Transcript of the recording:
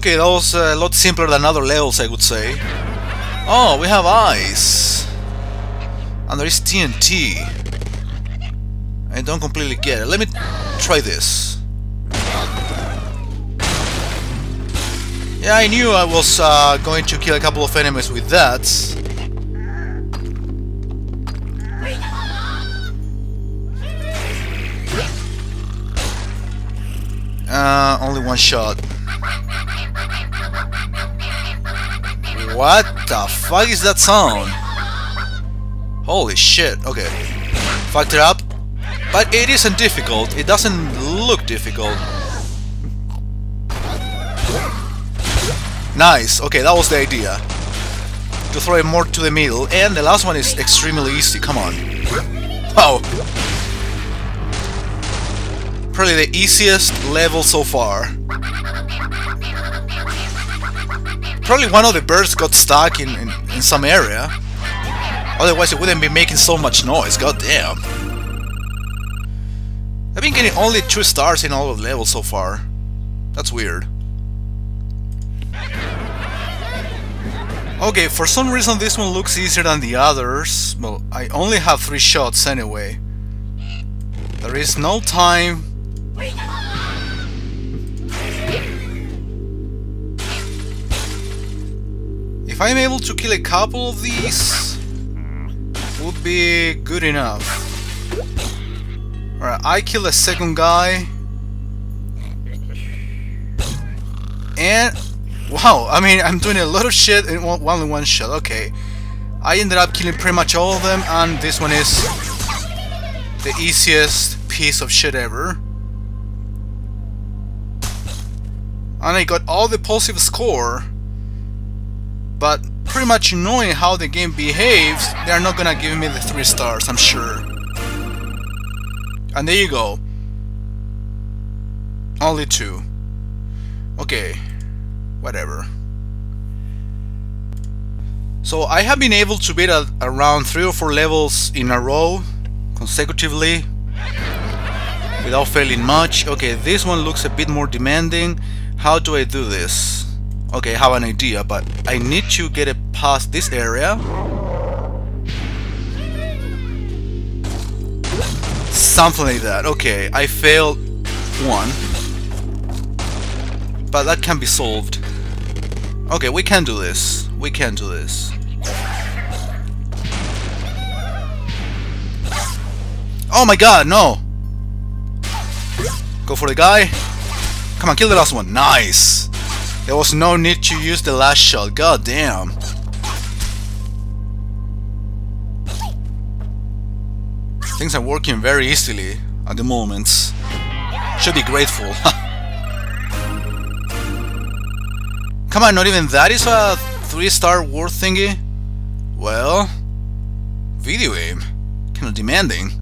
Okay, that was a lot simpler than other levels, I would say. Oh, we have ice. And there is TNT. I don't completely get it. Let me try this. Yeah, I knew I was uh, going to kill a couple of enemies with that. Uh, only one shot. What the fuck is that sound? Holy shit, okay. Fucked it up. But it isn't difficult, it doesn't look difficult. Nice, okay, that was the idea. To throw it more to the middle, and the last one is extremely easy, come on. Wow. Probably the easiest level so far. Probably one of the birds got stuck in, in, in some area. Otherwise it wouldn't be making so much noise, god damn. I've been getting only 2 stars in all of the levels so far. That's weird. Okay, for some reason this one looks easier than the others. Well, I only have 3 shots anyway. There is no time if I'm able to kill a couple of these, would be good enough. Alright, I kill a second guy. And, wow, I mean, I'm doing a lot of shit in one, one, one shot, okay. I ended up killing pretty much all of them, and this one is the easiest piece of shit ever. And I got all the positive score but pretty much knowing how the game behaves they're not gonna give me the 3 stars I'm sure. And there you go. Only 2 okay whatever. So I have been able to beat a, around 3 or 4 levels in a row consecutively without failing much. Okay this one looks a bit more demanding how do I do this? Okay, I have an idea, but I need to get it past this area. Something like that. Okay, I failed one. But that can be solved. Okay, we can do this. We can do this. Oh my god, no! Go for the guy. Come on, kill the last one. Nice! There was no need to use the last shot. God damn. Things are working very easily at the moment. Should be grateful. Come on, not even that is a 3-star war thingy? Well, video game. Kinda demanding.